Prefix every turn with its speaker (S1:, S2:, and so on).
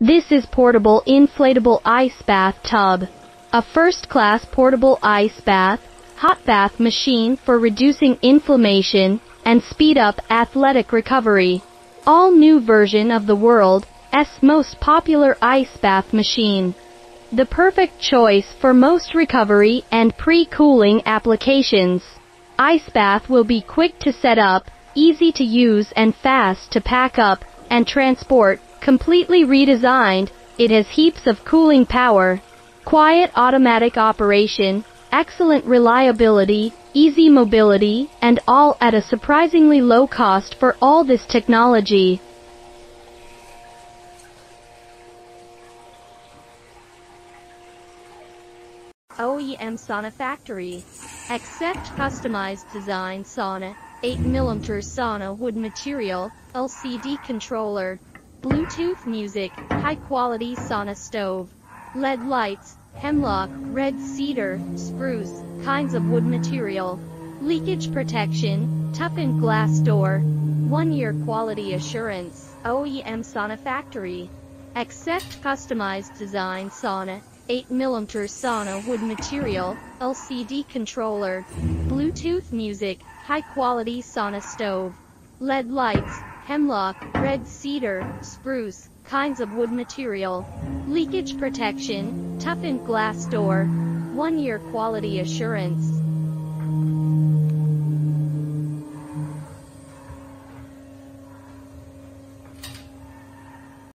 S1: This is portable inflatable ice bath tub. A first-class portable ice bath, hot bath machine for reducing inflammation and speed up athletic recovery. All new version of the world's most popular ice bath machine. The perfect choice for most recovery and pre-cooling applications. Ice bath will be quick to set up, easy to use and fast to pack up and transport, completely redesigned, it has heaps of cooling power, quiet automatic operation, excellent reliability, easy mobility, and all at a surprisingly low cost for all this technology. OEM Sauna Factory. Accept customized design sauna, 8mm sauna wood material, LCD controller, Bluetooth music, high quality sauna stove, LED lights, hemlock, red cedar, spruce, kinds of wood material, leakage protection, toughened glass door, one year quality assurance, OEM Sauna Factory. Accept customized design sauna, 8mm sauna wood material, LCD controller, Bluetooth music, high quality sauna stove, LED lights, hemlock, red cedar, spruce, kinds of wood material, leakage protection, toughened glass door, one year quality assurance,